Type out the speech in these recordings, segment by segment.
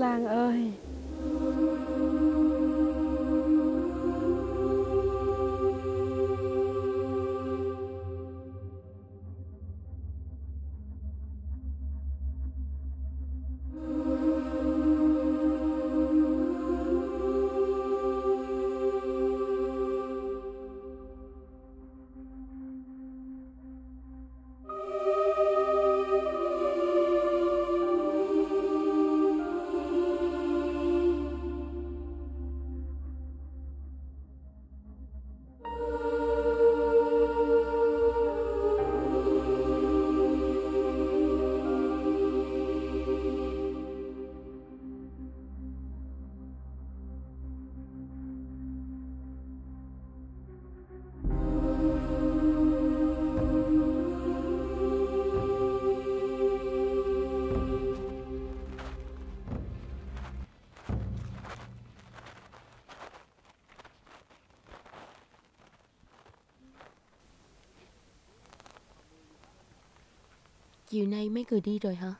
Lan ơi. Chiều nay mấy người đi rồi hả?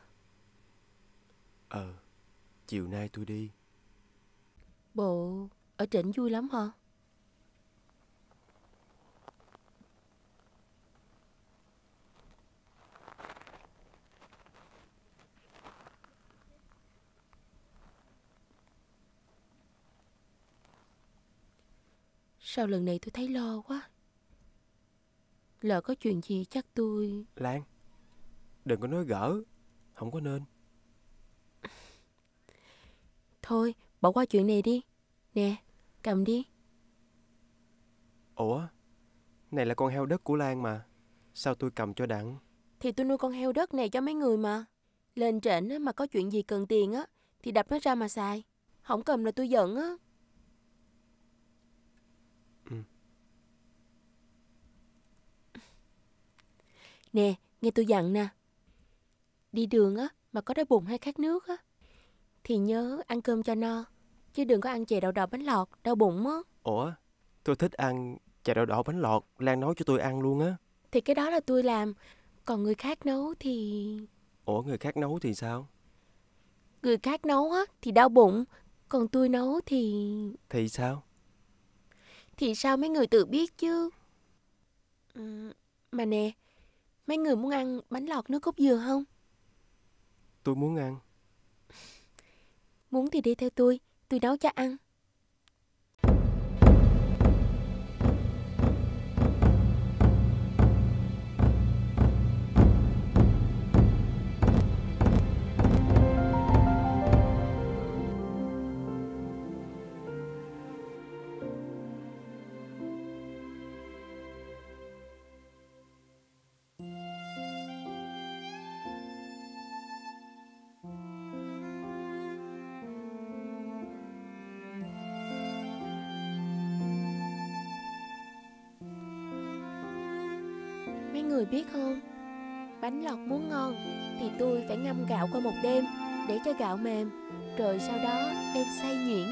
Ờ, chiều nay tôi đi. Bộ ở trển vui lắm hả? Sao lần này tôi thấy lo quá Lỡ có chuyện gì chắc tôi Lan, đừng có nói gỡ, không có nên. Thôi bỏ qua chuyện này đi Nè cầm đi Ủa, này là con heo đất của Lan mà. Sao tôi cầm cho đặng? Thì tôi nuôi con heo đất này cho mấy người mà Lên trển á, mà có chuyện gì cần tiền á Thì đập nó ra mà xài Không cầm là tôi giận á Ừ. Nè nghe tôi dặn nè Đi đường á mà có đói bụng hay khát nước á Thì nhớ ăn cơm cho no Chứ đừng có ăn chè đậu đỏ bánh lọt Đau bụng á Ủa, tôi thích ăn chè đậu đỏ bánh lọt, Lan nấu cho tôi ăn luôn á. Thì cái đó là tôi làm Còn người khác nấu thì Ủa, người khác nấu thì sao? Người khác nấu á thì đau bụng Còn tôi nấu thì Thì sao? Thì sao mấy người tự biết chứ Ừ, Mà nè Mấy người muốn ăn bánh lọt nước cốt dừa không Tôi muốn ăn. Muốn thì đi theo tôi Tôi nấu cho ăn người biết không? Bánh lọt muốn ngon Thì tôi phải ngâm gạo qua một đêm Để cho gạo mềm, Rồi sau đó đem xay nhuyễn.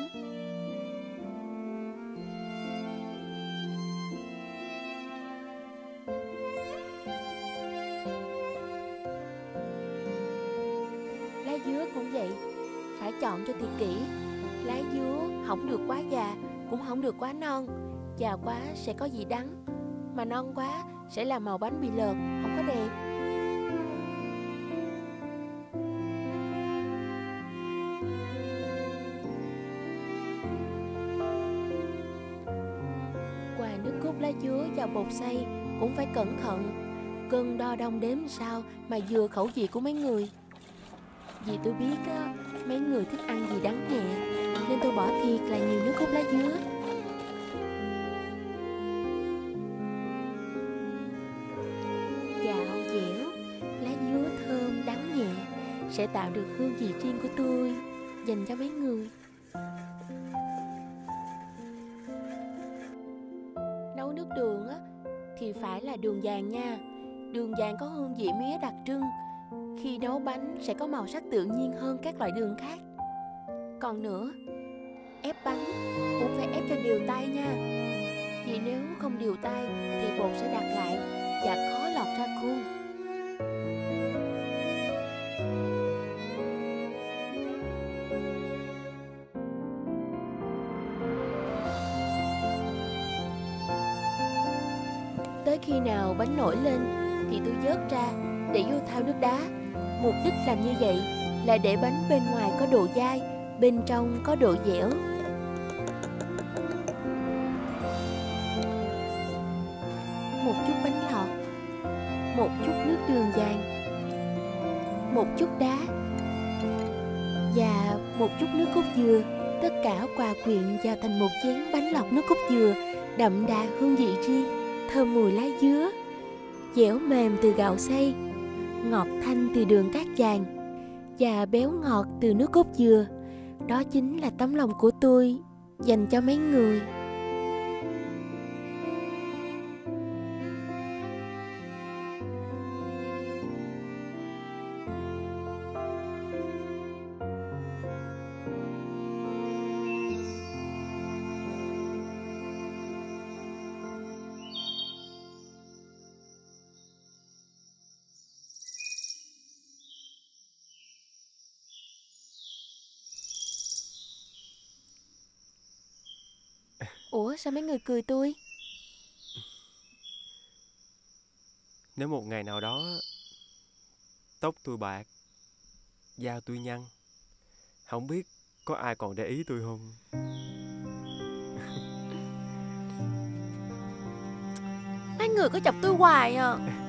Lá dứa cũng vậy, Phải chọn cho thiệt kỹ. Lá dứa không được quá già, Cũng không được quá non, Già quá sẽ có gì đắng. Mà non quá sẽ làm màu bánh bị lợt Không có đẹp Quà nước cốt lá dứa vào bột xay Cũng phải cẩn thận, Cân đo đong đếm sao Mà vừa khẩu vị của mấy người. Vì tôi biết á, Mấy người thích ăn gì đắng nhẹ, Nên tôi bỏ thiệt là nhiều nước cốt lá dứa. Sẽ tạo được hương vị riêng của tôi, Dành cho mấy người. Nấu nước đường á, Thì phải là đường vàng nha. Đường vàng có hương vị mía đặc trưng. Khi nấu bánh sẽ có màu sắc tự nhiên hơn các loại đường khác. Còn nữa, Ép bánh cũng phải ép cho đều tay nha. Vì nếu không đều tay Thì bột sẽ đặc lại Và khó lọt ra khuôn. Bánh nổi lên thì tôi vớt ra để vô thau nước đá. Mục đích làm như vậy là để bánh bên ngoài có độ dai, bên trong có độ dẻo. Một chút bánh lọt, một chút nước đường vàng, một chút đá và một chút nước cốt dừa. Tất cả hòa quyện vào thành một chén bánh lọc nước cốt dừa đậm đà hương vị riêng, thơm mùi lá dứa, dẻo mềm từ gạo xay, ngọt thanh từ đường cát vàng và béo ngọt từ nước cốt dừa. Đó chính là tấm lòng của tôi dành cho mấy người. Ủa sao mấy người cười tôi? Nếu một ngày nào đó tóc tôi bạc, da tôi nhăn, không biết có ai còn để ý tôi không? Mấy người có chọc tôi hoài à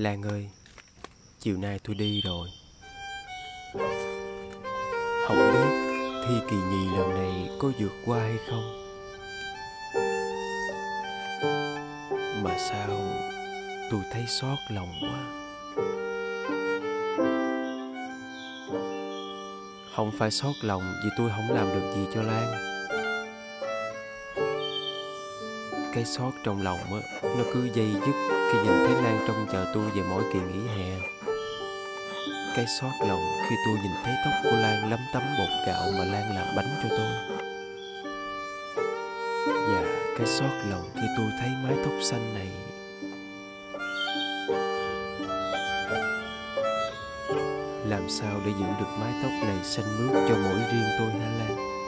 Lan ơi, chiều nay tôi đi rồi. Không biết thi kỳ nhì lần này có vượt qua hay không? Mà sao tôi thấy xót lòng quá. Không phải xót lòng vì tôi không làm được gì cho Lan. Cái xót trong lòng á, nó cứ dây dứt khi nhìn thấy Lan trông chờ tôi về mỗi kỳ nghỉ hè. Cái xót lòng khi tôi nhìn thấy tóc của Lan lấm tấm bột gạo mà Lan làm bánh cho tôi. Và cái xót lòng khi tôi thấy mái tóc xanh này. Làm sao để giữ được mái tóc này xanh mướt cho mỗi riêng tôi hả Lan?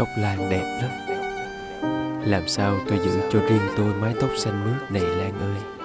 Tóc Lan đẹp lắm. Làm sao tôi giữ cho riêng tôi mái tóc xanh mướt này Lan ơi?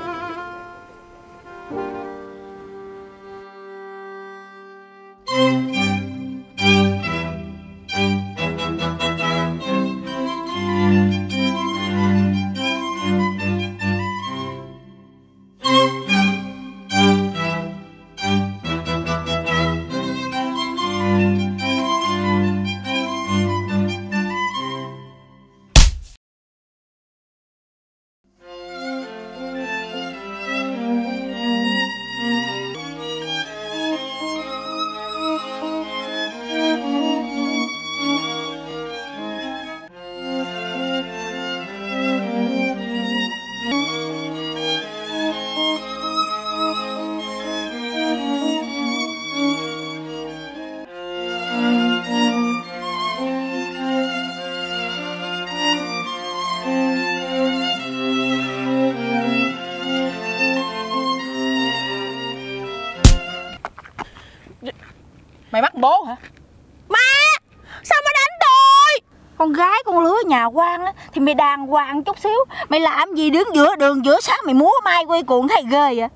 Mày đàng hoàng chút xíu. Mày làm gì đứng giữa đường giữa sáng mày múa mai quay cuồng thấy ghê vậy?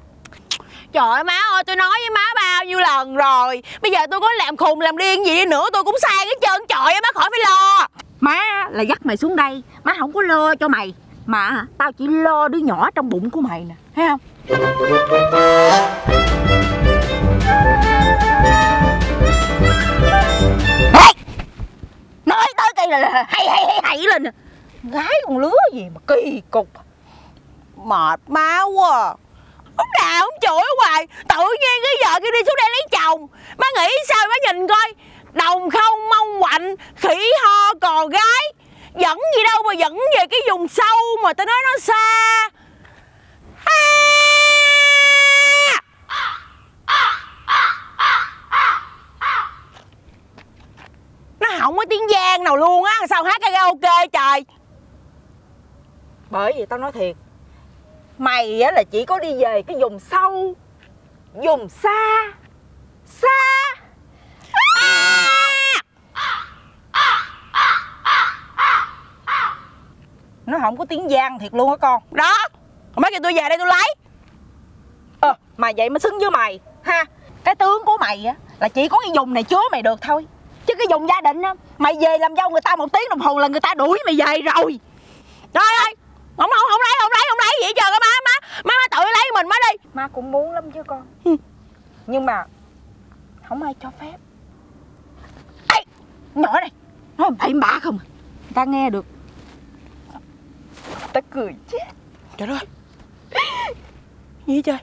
Trời ơi má ơi tôi nói với má bao nhiêu lần rồi. Bây giờ tôi có làm khùng làm điên gì đi nữa Tôi cũng sang cái chân. Trời á má khỏi phải lo. Má là dắt mày xuống đây má không có lo cho mày. Mà tao chỉ lo đứa nhỏ trong bụng của mày nè thấy không? Ê! nói tới đây là hay hay hay hay lên nè gái con lứa gì mà kỳ cục. Mệt má quá. Ông đà nào chửi hoài. Tự nhiên cái vợ kia đi xuống đây lấy chồng. Má nghĩ sao má nhìn coi. Đồng không, mong quạnh Khỉ ho, cò gái. Dẫn gì đâu mà dẫn về cái vùng sâu Mà tao nói nó xa. À! Nó không có tiếng giang nào luôn á. Sao hát karaoke trời? Bởi vì tao nói thiệt mày á là chỉ có đi về cái vùng sâu vùng xa xa. Nó không có tiếng giang thiệt luôn á con. Đó Mấy kêu tôi về đây tôi lấy. Ờ mà vậy mới xứng với mày ha. Cái tướng của mày á là chỉ có cái vùng này chứa mày được thôi. Chứ cái vùng gia đình á mày về làm dâu người ta một tiếng đồng hồ là người ta đuổi mày về rồi. Trời ơi Không không không lấy không lấy không lấy. Vậy chờ cái má má Má má tự lấy mình má đi. Má cũng muốn lắm chứ con. Nhưng mà không ai cho phép. Ê, nhỏ này nói bậy bạ không à. người ta nghe được. Ta cười chết. Trời ơi. Gì trời?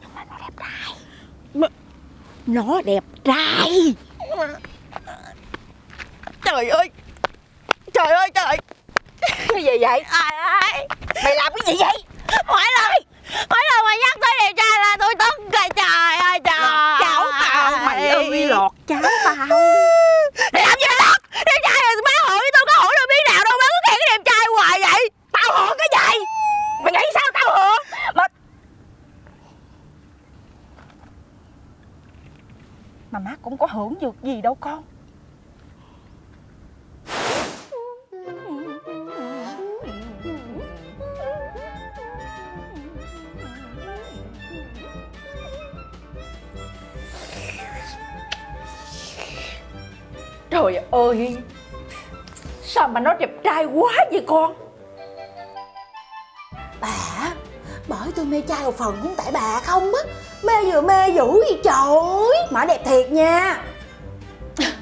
Nhưng mà nó đẹp trai. Mà- nó đẹp trai Trời ơi. Trời ơi trời. Cái gì vậy? Ai ai mày làm cái gì vậy? Mỗi lần Mỗi lần mà nhắc tới đẹp trai là tôi tức rồi trời ơi trời. Cháu tao mày ơi lọt cháu tao làm gì đó Đẹp trai là má hỏi tôi có hỏi đâu biết nào đâu. Má cứ khen cái đẹp trai hoài vậy. Tao hưởng cái gì? Mày nghĩ sao tao hưởng mà mà má cũng có hưởng được gì đâu con ơi Sao mà nó đẹp trai quá vậy con? Bà Bởi tôi mê trai một phần cũng tại bà không á. Mê vừa mê dữ gì trời. Mà đẹp thiệt nha.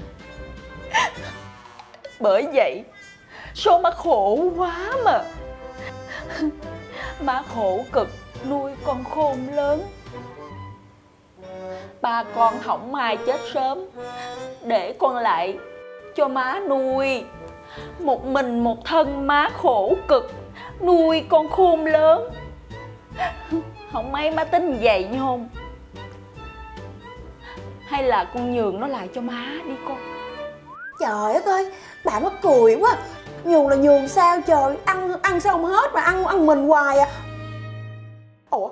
Bởi vậy Số má khổ quá mà. Má khổ cực nuôi con khôn lớn. Ba con hỏng mai chết sớm. Để con lại cho má nuôi. Một mình một thân má khổ cực, Nuôi con khôn lớn. Không may má tính vậy không Hay là con nhường nó lại cho má đi con. Trời đất ơi, Bà mắc cười quá. Nhường là nhường sao trời, Ăn ăn xong hết mà ăn ăn mình hoài à. Ủa?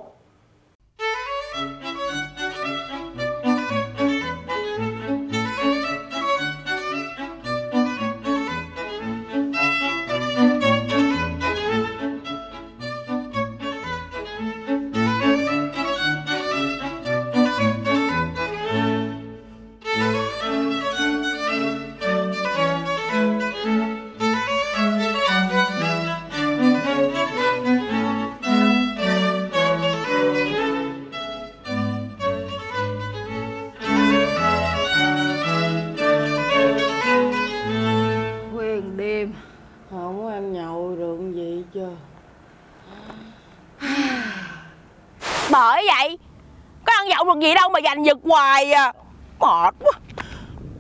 Giành à? Mệt quá.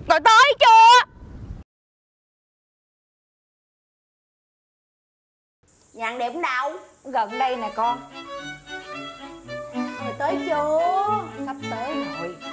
Rồi tới chưa? Nhạn đẹp đâu. Gần đây nè con. Rồi tới chưa? Sắp tới Rồi.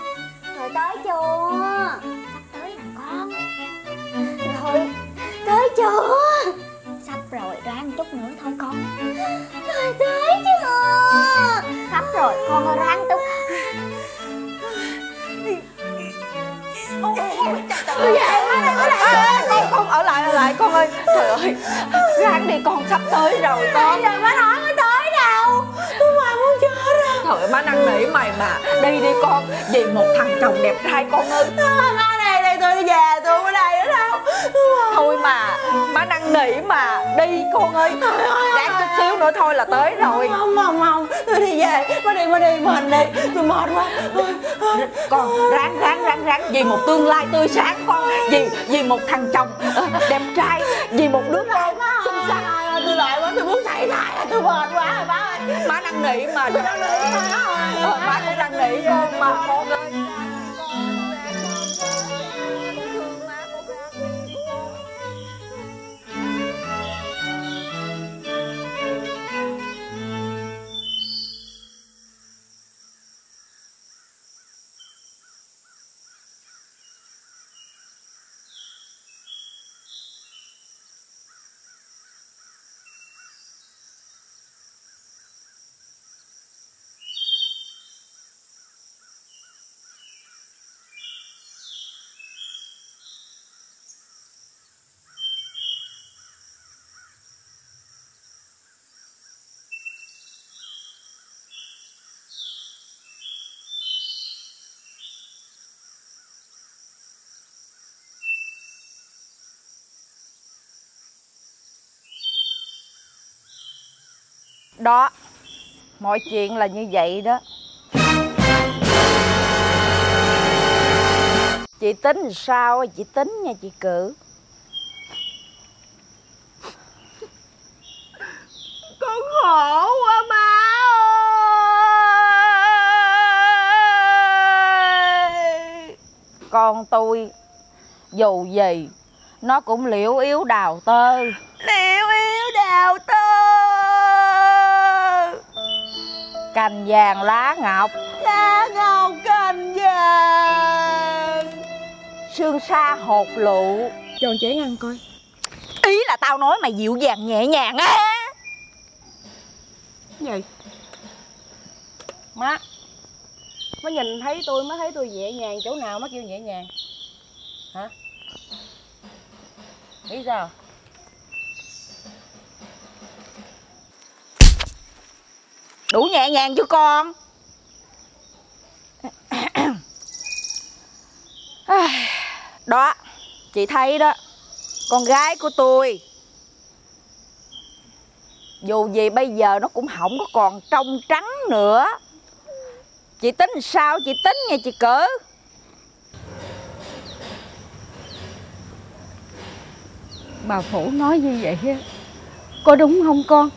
Sắp tới rồi con. giờ má nói mới tới đâu. Tôi mà muốn chết rồi. Ơi má năn nỉ mày mà. Đi đi con. Vì một thằng chồng đẹp trai con ơi. Má này đây tôi đi về tôi ở đây nữa đâu. Thôi mà má năn nỉ mà. Đi con ơi. Ráng chút xíu nữa thôi là tới rồi. không không không tôi đi về má đi má đi mình đi. Tôi mệt quá. Con ráng ráng ráng ráng. Vì một tương lai tươi sáng con. Vì vì một thằng chồng ờ, đẹp trai. Vì một đứa con xảy thai tôi mệt quá rồi má ơi. Má năn nỉ mà. Tôi đang nghĩ má ơi. Má cũng năn nỉ con mà. con đó. Mọi chuyện là như vậy đó. Chị tính làm sao chị tính nha chị cử con khổ quá má ơi. Con tôi dù gì nó cũng liễu yếu đào tơ. Liễu yếu đào tơ cành vàng lá ngọc. Lá ngọc cành vàng. Sương sa hột lụ cho con chén ăn coi. Ý là tao nói mày dịu dàng nhẹ nhàng á. Gì? Má má nhìn thấy tôi má thấy tôi nhẹ nhàng chỗ nào má kêu nhẹ nhàng? Hả? Nghĩ sao đủ nhẹ nhàng chưa con? Đó, chị thấy đó, con gái của tôi. Dù gì bây giờ nó cũng không có còn trong trắng nữa. Chị tính sao? Chị tính nha chị cử bà phủ nói như vậy á, có đúng không con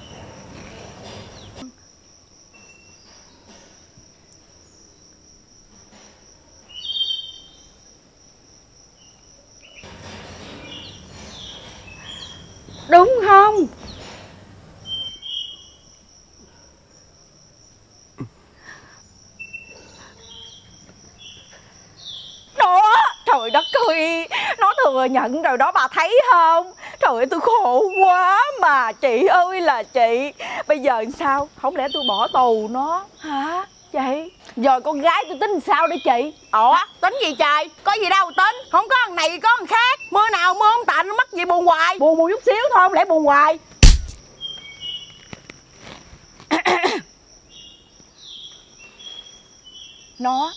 đúng không đó trời đất ơi nó thừa nhận rồi đó, bà thấy không? Trời ơi, tôi khổ quá mà. Chị ơi là chị. Bây giờ sao? Không lẽ tôi bỏ tù nó? Hả? Chị? Rồi con gái tôi tính sao đấy chị? Ủa, tính gì trời? Có gì đâu tính. Không có thằng này, có thằng khác. Mưa nào mưa không tạnh mắc gì buồn hoài. Buồn một chút xíu thôi, không lẽ buồn hoài. Nó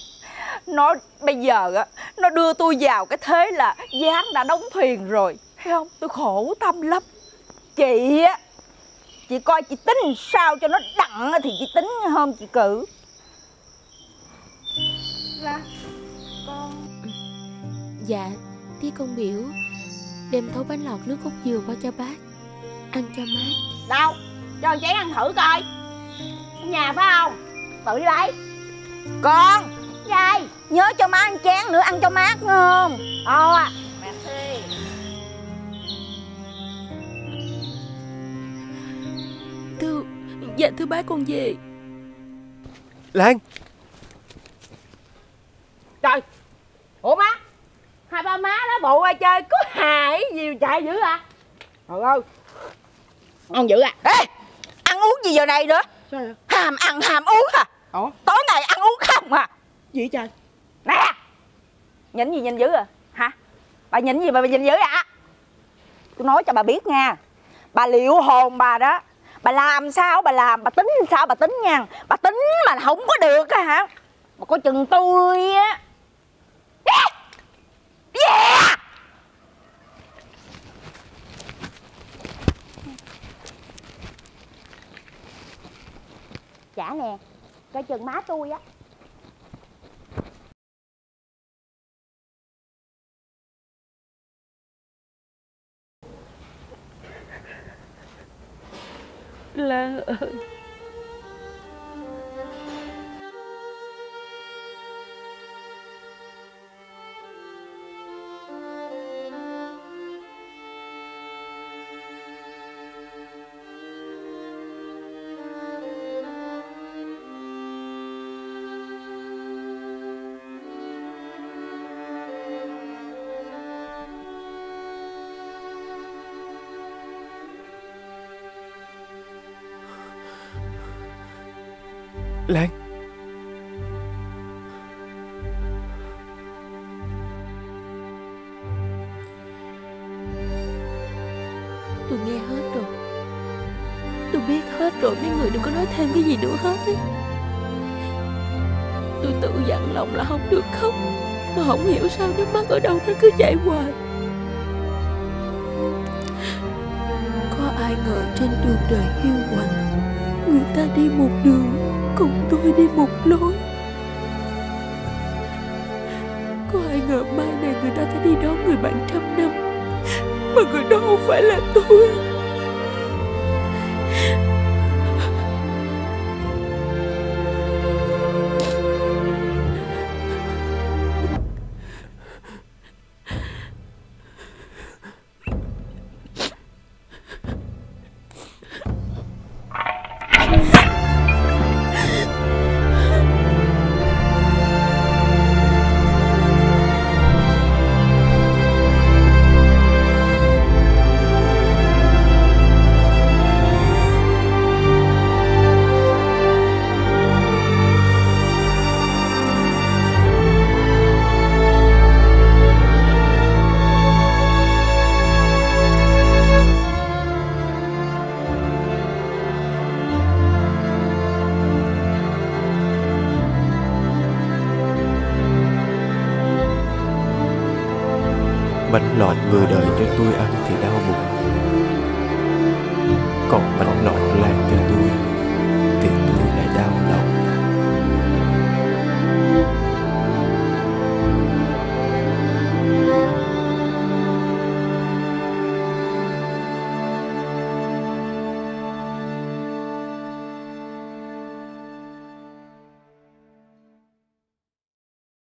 nó bây giờ á nó đưa tôi vào cái thế là gián đã đóng thuyền rồi. Thấy không? Tôi khổ tâm lắm. Chị á chị coi chị tính sao cho nó đặng á thì chị tính hôm chị cử. Dạ, tí con biểu Đem thấu bánh lọt nước cốt dừa qua cho bác Ăn cho mát. Đâu? Cho con chén ăn thử coi. Ở nhà phải không? Tự đi lấy. Con dây nhớ cho má ăn chén nữa ăn cho mát nghe không? Ờ. À Thưa, dạ thưa bác con về. Lan. Trời. Ủa má? Hai ba má đó bộ ai chơi có hài gì chạy dữ à? Trời ơi. Ngon dữ à? Ê! Ăn uống gì giờ này nữa? Sao vậy? Hàm ăn hàm uống à ủa? Tối ngày ăn uống không à gì trời? Nè, nhìn gì nhìn dữ à? Hả? Bà nhìn gì mà bà nhìn dữ ạ? Tôi nói cho bà biết nha, bà liệu hồn bà đó, bà làm sao bà làm, bà tính sao bà tính nha. Bà tính mà không có được á hả? Mà có chừng tôi á. Yeah! trả dạ nè, coi chừng má tôi á. Lan ơi Lan. Tôi nghe hết rồi. Tôi biết hết rồi, mấy người đừng có nói thêm cái gì nữa hết ấy. Tôi tự dặn lòng là không được khóc. Mà không hiểu sao nước mắt ở đâu nó cứ chảy hoài. Có ai ngờ trên đường đời hiu quạnh, Người ta đi một đường cùng tôi đi một lối. Có ai ngờ mai này người ta phải đi đón người bạn trăm năm, Mà người đó không phải là tôi.